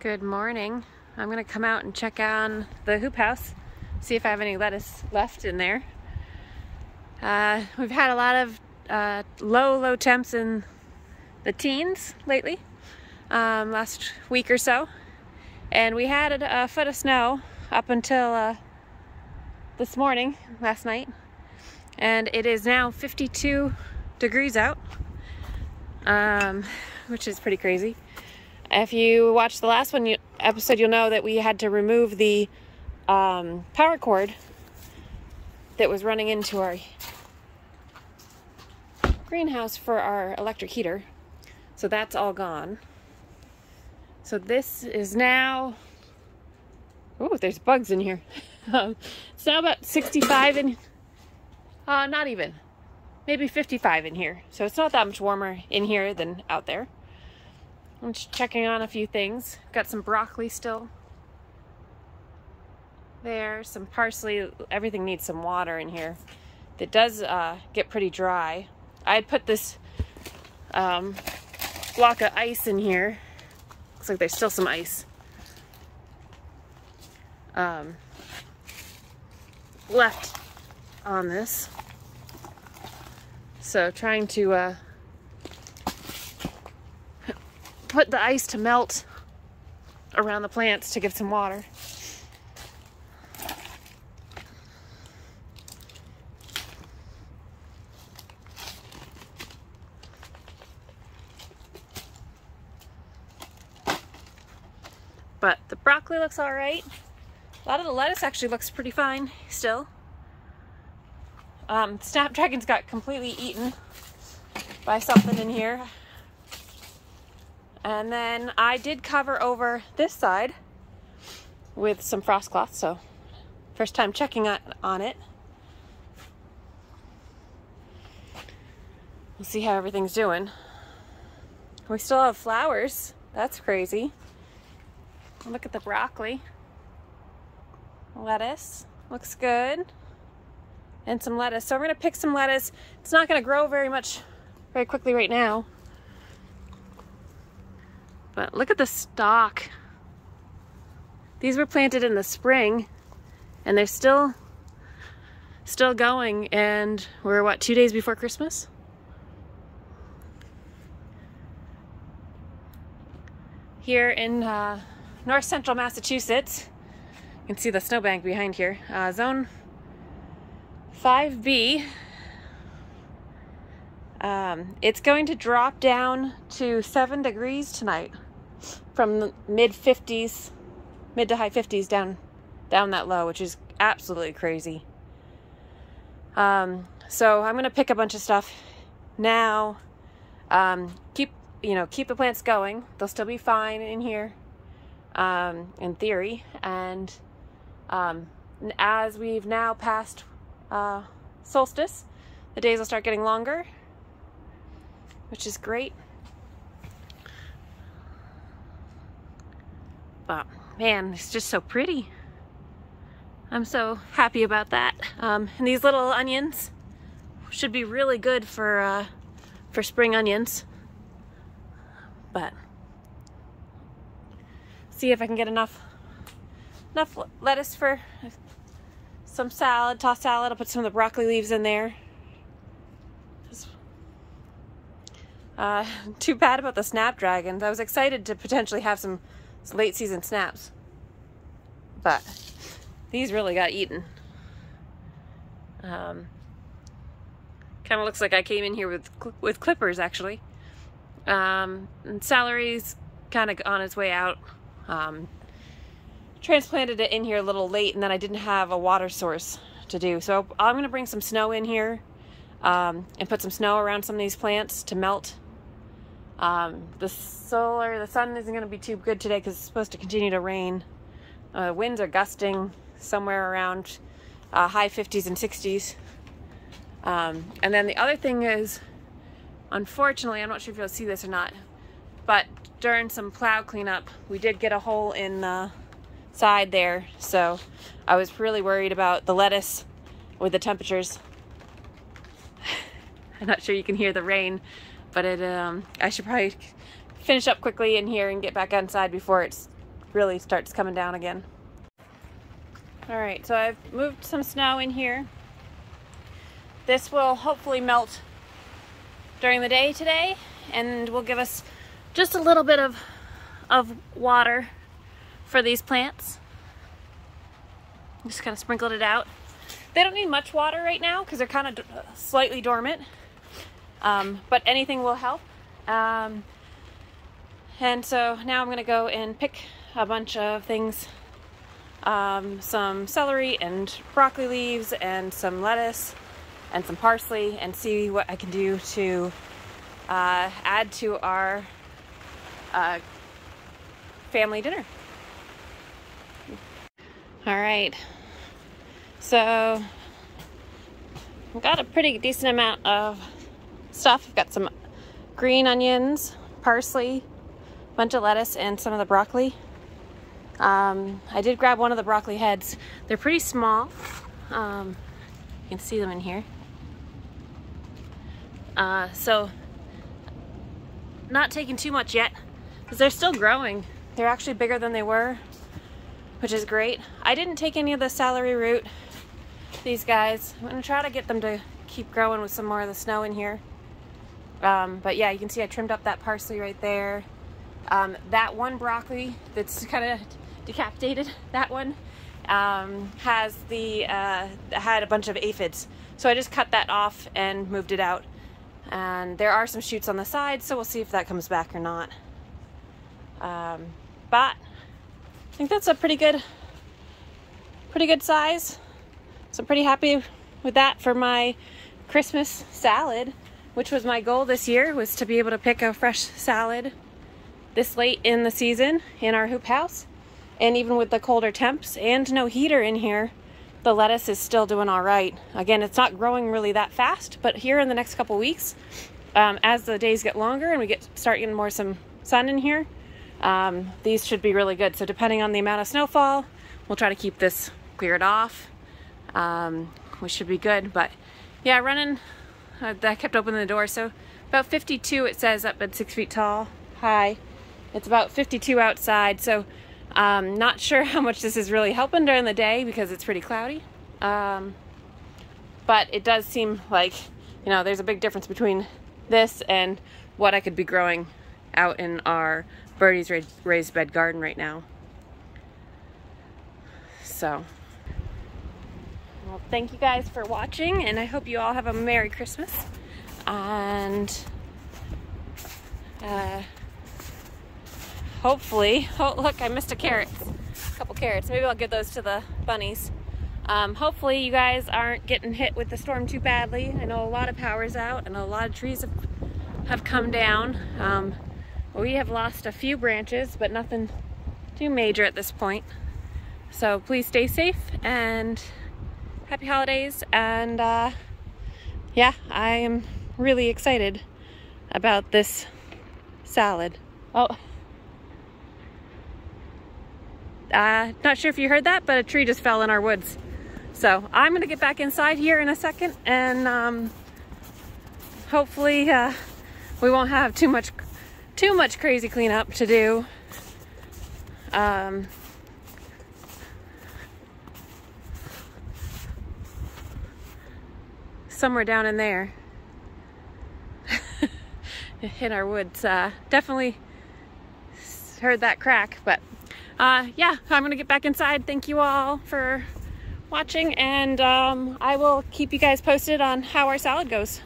Good morning. I'm gonna come out and check on the hoop house, see if I have any lettuce left in there. Uh, we've had a lot of uh, low, low temps in the teens lately, um, last week or so. And we had a, foot of snow up until uh, this morning, last night. And it is now 52 degrees out, um, which is pretty crazy. If you watched the last one you, episode, you'll know that we had to remove the um, power cord that was running into our greenhouse for our electric heater. So that's all gone. So this is now, oh, there's bugs in here. it's now about 65 and, uh, not even, maybe 55 in here. So it's not that much warmer in here than out there. I'm just checking on a few things. Got some broccoli still. There, some parsley. Everything needs some water in here. It does uh, get pretty dry. I put this um, block of ice in here. Looks like there's still some ice. Um, left on this. So trying to uh, put the ice to melt around the plants to give some water. But the broccoli looks all right. A lot of the lettuce actually looks pretty fine still. Um, Snapdragon's got completely eaten by something in here. And then I did cover over this side with some frost cloth, so first time checking on it. We'll see how everything's doing. We still have flowers. That's crazy. Look at the broccoli. Lettuce. Looks good. And some lettuce. So we're going to pick some lettuce. It's not going to grow very much, very quickly right now. But look at the stalk. These were planted in the spring and they're still still going and we're what two days before Christmas? Here in uh, north central Massachusetts you can see the snowbank behind here uh, zone 5b um, it's going to drop down to 7 degrees tonight from the mid 50s, mid to high 50s down down that low, which is absolutely crazy. Um, so I'm to pick a bunch of stuff now. Um, keep, you know, keep the plants going. They'll still be fine in here, um, in theory. And um, as we've now passed uh, solstice, the days will start getting longer which is great. But man, it's just so pretty. I'm so happy about that. Um, and these little onions should be really good for uh, for spring onions. But see if I can get enough enough lettuce for some salad, tossed salad. I'll put some of the broccoli leaves in there. Uh, too bad about the snapdragons. I was excited to potentially have some, some late season snaps. But these really got eaten. Um, kind of looks like I came in here with with clippers actually. Um, and celery's kind of on its way out. Um, transplanted it in here a little late and then I didn't have a water source to do. So I'm going to bring some snow in here um, and put some snow around some of these plants to melt um, the solar, the sun isn't going to be too good today because it's supposed to continue to rain. Uh, winds are gusting somewhere around uh, high 50s and 60s. Um, and then the other thing is, unfortunately, I'm not sure if you'll see this or not, but during some plow cleanup, we did get a hole in the side there. So I was really worried about the lettuce with the temperatures. I'm not sure you can hear the rain but it um, I should probably finish up quickly in here and get back inside before it really starts coming down again. All right, so I've moved some snow in here. This will hopefully melt during the day today and will give us just a little bit of, of water for these plants. Just kind of sprinkled it out. They don't need much water right now because they're kind of slightly dormant, um, but anything will help. Um, and so now I'm gonna go and pick a bunch of things. Um, some celery and broccoli leaves and some lettuce and some parsley and see what I can do to uh, add to our uh, family dinner. All right, so I've got a pretty decent amount of stuff. I've got some green onions, parsley, a bunch of lettuce, and some of the broccoli. Um, I did grab one of the broccoli heads. They're pretty small. Um, you can see them in here. Uh, so, not taking too much yet, because they're still growing. They're actually bigger than they were, which is great. I didn't take any of the celery root, these guys. I'm gonna try to get them to keep growing with some more of the snow in here. Um, but yeah, you can see I trimmed up that parsley right there. Um, that one broccoli that's kind of decapitated, that one, um, has the, uh, had a bunch of aphids. So I just cut that off and moved it out. And there are some shoots on the side, so we'll see if that comes back or not. Um, but I think that's a pretty good, pretty good size. So I'm pretty happy with that for my Christmas salad, which was my goal this year, was to be able to pick a fresh salad this late in the season in our hoop house. And even with the colder temps and no heater in here, the lettuce is still doing all right. Again, it's not growing really that fast, but here in the next couple weeks, um, as the days get longer and we get start getting more some sun in here, um, these should be really good. So depending on the amount of snowfall, we'll try to keep this cleared off. Um, we should be good, but yeah, running, I kept opening the door. So about 52 it says up at six feet tall, high. It's about 52 outside. So um, not sure how much this is really helping during the day because it's pretty cloudy. Um, but it does seem like, you know, there's a big difference between this and what I could be growing out in our Birdies raised bed garden right now. So, well, thank you guys for watching and I hope you all have a Merry Christmas. And, uh, hopefully, oh look, I missed a carrot, a couple carrots. Maybe I'll give those to the bunnies. Um, hopefully you guys aren't getting hit with the storm too badly. I know a lot of power's out and a lot of trees have, have come down. Um, we have lost a few branches, but nothing too major at this point. So please stay safe and happy holidays. And uh, yeah, I am really excited about this salad. Oh. Uh, not sure if you heard that, but a tree just fell in our woods. So I'm gonna get back inside here in a second and um, hopefully uh, we won't have too much too much crazy cleanup to do. Um, somewhere down in there in our woods. Uh, definitely heard that crack, but uh, yeah, I'm gonna get back inside. Thank you all for watching and um, I will keep you guys posted on how our salad goes.